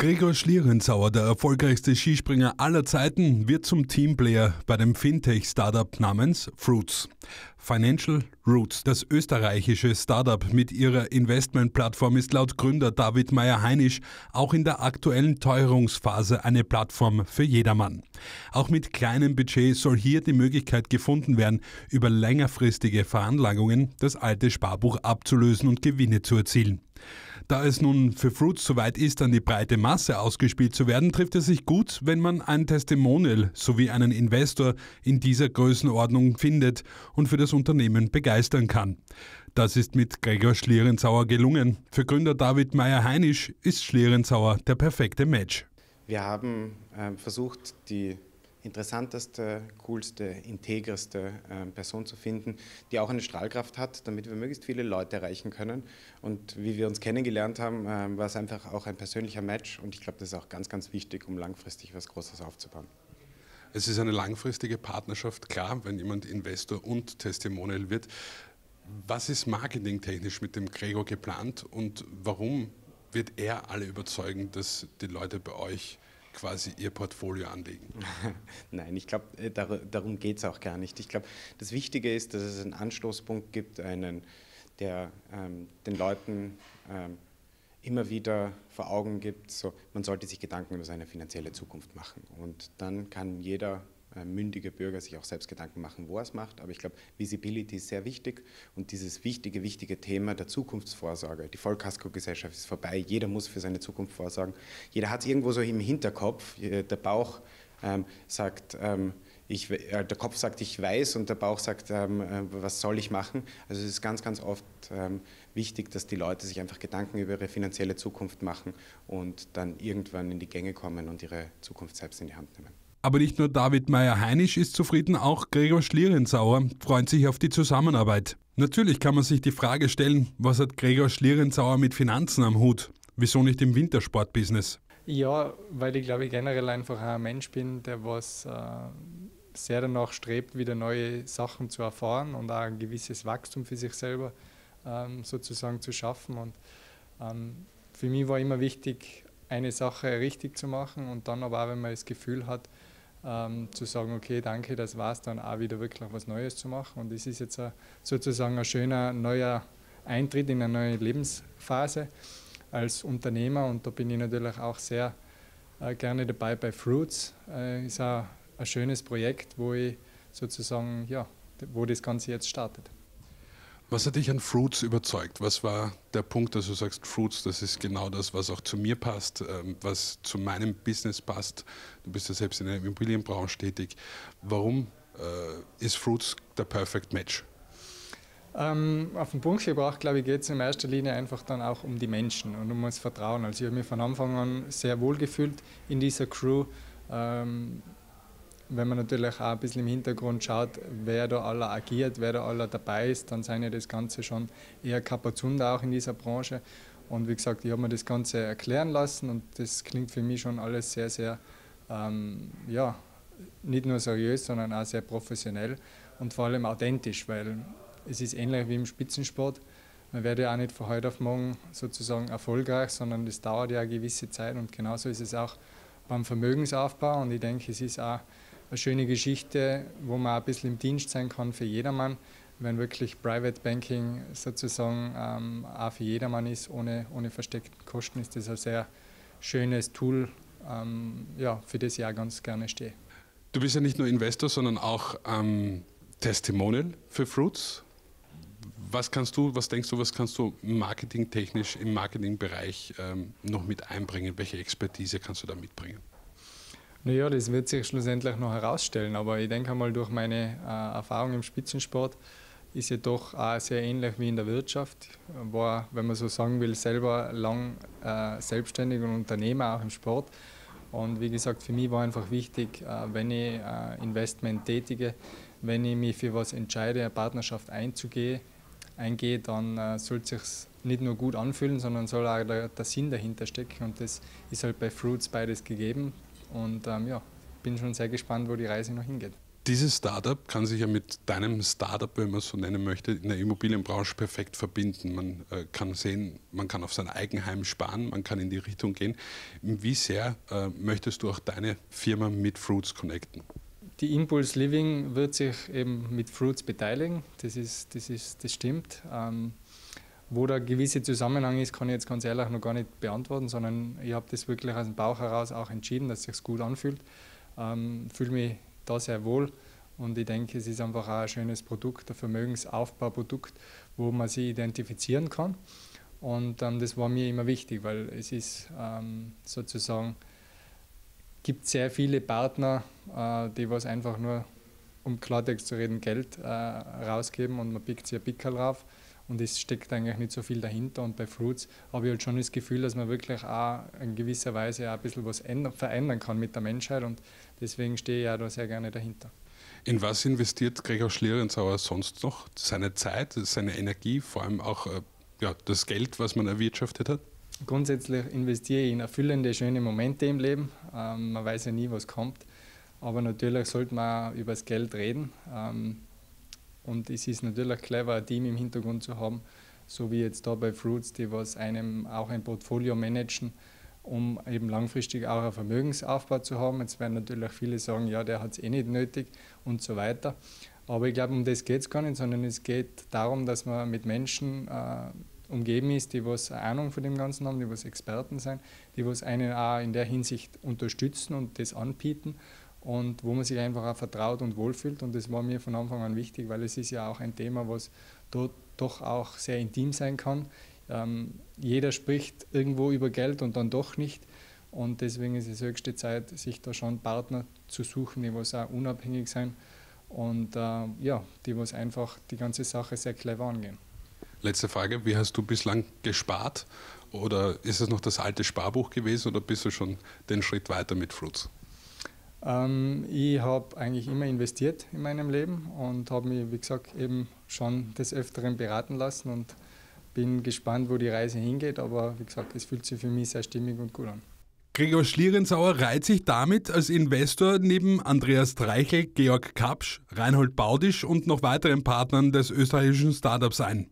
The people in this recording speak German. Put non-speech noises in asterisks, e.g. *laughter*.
Gregor Schlierenzauer, der erfolgreichste Skispringer aller Zeiten, wird zum Teamplayer bei dem Fintech-Startup namens Fruits. Financial Roots, das österreichische Startup mit ihrer Investmentplattform, ist laut Gründer David Meyer-Heinisch auch in der aktuellen Teuerungsphase eine Plattform für jedermann. Auch mit kleinem Budget soll hier die Möglichkeit gefunden werden, über längerfristige Veranlagungen das alte Sparbuch abzulösen und Gewinne zu erzielen. Da es nun für Fruits soweit ist, an die breite Masse ausgespielt zu werden, trifft es sich gut, wenn man ein Testimonial sowie einen Investor in dieser Größenordnung findet und für das Unternehmen begeistern kann. Das ist mit Gregor Schlierenzauer gelungen. Für Gründer David Meyer-Heinisch ist Schlierenzauer der perfekte Match. Wir haben äh, versucht, die interessanteste, coolste, integreste äh, Person zu finden, die auch eine Strahlkraft hat, damit wir möglichst viele Leute erreichen können. Und wie wir uns kennengelernt haben, äh, war es einfach auch ein persönlicher Match und ich glaube, das ist auch ganz, ganz wichtig, um langfristig was Großes aufzubauen. Es ist eine langfristige Partnerschaft, klar, wenn jemand Investor und Testimonial wird. Was ist marketingtechnisch mit dem Gregor geplant und warum wird er alle überzeugen, dass die Leute bei euch quasi ihr Portfolio anlegen? *laughs* Nein, ich glaube, äh, dar darum geht es auch gar nicht. Ich glaube, das Wichtige ist, dass es einen Anstoßpunkt gibt, einen, der ähm, den Leuten ähm, immer wieder vor Augen gibt, so, man sollte sich Gedanken über seine finanzielle Zukunft machen. Und dann kann jeder mündige Bürger sich auch selbst Gedanken machen, wo er es macht. Aber ich glaube, Visibility ist sehr wichtig und dieses wichtige, wichtige Thema der Zukunftsvorsorge. Die Vollkasko-Gesellschaft ist vorbei, jeder muss für seine Zukunft vorsorgen. Jeder hat es irgendwo so im Hinterkopf, der Bauch ähm, sagt, ähm, ich, äh, der Kopf sagt, ich weiß und der Bauch sagt, ähm, äh, was soll ich machen. Also es ist ganz, ganz oft ähm, wichtig, dass die Leute sich einfach Gedanken über ihre finanzielle Zukunft machen und dann irgendwann in die Gänge kommen und ihre Zukunft selbst in die Hand nehmen. Aber nicht nur David Meyer-Heinisch ist zufrieden, auch Gregor Schlierenzauer freut sich auf die Zusammenarbeit. Natürlich kann man sich die Frage stellen, was hat Gregor Schlierenzauer mit Finanzen am Hut? Wieso nicht im Wintersportbusiness? Ja, weil ich glaube ich generell einfach ein Mensch bin, der was äh, sehr danach strebt, wieder neue Sachen zu erfahren und auch ein gewisses Wachstum für sich selber ähm, sozusagen zu schaffen. Und ähm, für mich war immer wichtig, eine Sache richtig zu machen und dann aber auch, wenn man das Gefühl hat, ähm, zu sagen, okay, danke, das war's, dann auch wieder wirklich was Neues zu machen. Und das ist jetzt a, sozusagen ein schöner neuer Eintritt in eine neue Lebensphase als Unternehmer und da bin ich natürlich auch sehr äh, gerne dabei bei Fruits. Äh, ist auch ein schönes Projekt, wo ich sozusagen, ja, wo das Ganze jetzt startet. Was hat dich an Fruits überzeugt? Was war der Punkt, dass du sagst, Fruits, das ist genau das, was auch zu mir passt, ähm, was zu meinem Business passt? Du bist ja selbst in der Immobilienbranche tätig. Warum äh, ist Fruits der Perfect Match? Ähm, auf den Punkt gebracht, glaube ich, geht es in erster Linie einfach dann auch um die Menschen und um das Vertrauen. Also ich habe mich von Anfang an sehr wohl gefühlt in dieser Crew. Ähm, wenn man natürlich auch ein bisschen im Hintergrund schaut, wer da aller agiert, wer da aller dabei ist, dann sind ja das Ganze schon eher Kapazunder auch in dieser Branche. Und wie gesagt, ich habe mir das Ganze erklären lassen und das klingt für mich schon alles sehr, sehr, ähm, ja, nicht nur seriös, sondern auch sehr professionell und vor allem authentisch, weil es ist ähnlich wie im Spitzensport. Man wird ja auch nicht von heute auf morgen sozusagen erfolgreich, sondern das dauert ja eine gewisse Zeit und genauso ist es auch beim Vermögensaufbau und ich denke, es ist auch eine schöne Geschichte, wo man ein bisschen im Dienst sein kann für jedermann, wenn wirklich Private Banking sozusagen ähm, auch für jedermann ist, ohne, ohne versteckten Kosten, ist das ein sehr schönes Tool, ähm, ja, für das ich auch ganz gerne stehe. Du bist ja nicht nur Investor, sondern auch ähm, Testimonial für Fruits. Was kannst du, was denkst du, was kannst du marketingtechnisch im Marketingbereich ähm, noch mit einbringen? Welche Expertise kannst du da mitbringen? Naja, das wird sich schlussendlich noch herausstellen, aber ich denke einmal durch meine äh, Erfahrung im Spitzensport ist ja doch auch sehr ähnlich wie in der Wirtschaft. War, wenn man so sagen will, selber lang äh, selbstständig und Unternehmer auch im Sport. Und wie gesagt, für mich war einfach wichtig, äh, wenn ich äh, Investment tätige, wenn ich mich für was entscheide, eine Partnerschaft einzugehen, eingehe, dann äh, soll es sich nicht nur gut anfühlen, sondern soll auch der, der Sinn dahinter stecken. Und das ist halt bei Fruits beides gegeben. Und ähm, ja, bin schon sehr gespannt, wo die Reise noch hingeht. Dieses Startup kann sich ja mit deinem Startup, wenn man es so nennen möchte, in der Immobilienbranche perfekt verbinden. Man äh, kann sehen, man kann auf sein Eigenheim sparen, man kann in die Richtung gehen. Wie sehr äh, möchtest du auch deine Firma mit Fruits connecten? Die Impulse Living wird sich eben mit Fruits beteiligen, das, ist, das, ist, das stimmt. Ähm, wo der gewisse Zusammenhang ist, kann ich jetzt ganz ehrlich noch gar nicht beantworten, sondern ich habe das wirklich aus dem Bauch heraus auch entschieden, dass es sich gut anfühlt. Ähm, fühle mich da sehr wohl und ich denke, es ist einfach auch ein schönes Produkt, ein Vermögensaufbauprodukt, wo man sich identifizieren kann. Und ähm, das war mir immer wichtig, weil es ist ähm, sozusagen, gibt sehr viele Partner, äh, die was einfach nur, um Klartext zu reden, Geld äh, rausgeben und man pickt sich ein Pickel drauf und es steckt eigentlich nicht so viel dahinter. Und bei Fruits habe ich halt schon das Gefühl, dass man wirklich auch in gewisser Weise auch ein bisschen was ändern, verändern kann mit der Menschheit und deswegen stehe ich auch da sehr gerne dahinter. In was investiert Gregor Schlierenzauer sonst noch? Seine Zeit, seine Energie, vor allem auch äh, ja, das Geld, was man erwirtschaftet hat? Grundsätzlich investiere ich in erfüllende, schöne Momente im Leben. Ähm, man weiß ja nie, was kommt. Aber natürlich sollte man über das Geld reden. Ähm, und es ist natürlich clever, ein Team im Hintergrund zu haben, so wie jetzt da bei Fruits, die was einem auch ein Portfolio managen, um eben langfristig auch einen Vermögensaufbau zu haben. Jetzt werden natürlich viele sagen, ja, der hat es eh nicht nötig und so weiter. Aber ich glaube, um das geht es gar nicht, sondern es geht darum, dass man mit Menschen äh, umgeben ist, die was Ahnung von dem Ganzen haben, die was Experten sind, die was einen auch in der Hinsicht unterstützen und das anbieten und wo man sich einfach auch vertraut und wohlfühlt. Und das war mir von Anfang an wichtig, weil es ist ja auch ein Thema, was dort doch auch sehr intim sein kann. Ähm, jeder spricht irgendwo über Geld und dann doch nicht. Und deswegen ist es höchste Zeit, sich da schon Partner zu suchen, die was auch unabhängig sein und äh, ja, die was einfach die ganze Sache sehr clever angehen. Letzte Frage, wie hast du bislang gespart? Oder ist es noch das alte Sparbuch gewesen oder bist du schon den Schritt weiter mit Fruits? Ähm, ich habe eigentlich immer investiert in meinem Leben und habe mich, wie gesagt, eben schon des Öfteren beraten lassen und bin gespannt, wo die Reise hingeht. Aber wie gesagt, es fühlt sich für mich sehr stimmig und gut an. Gregor Schlierenzauer reiht sich damit als Investor neben Andreas Dreichel, Georg Kapsch, Reinhold Baudisch und noch weiteren Partnern des österreichischen Startups ein.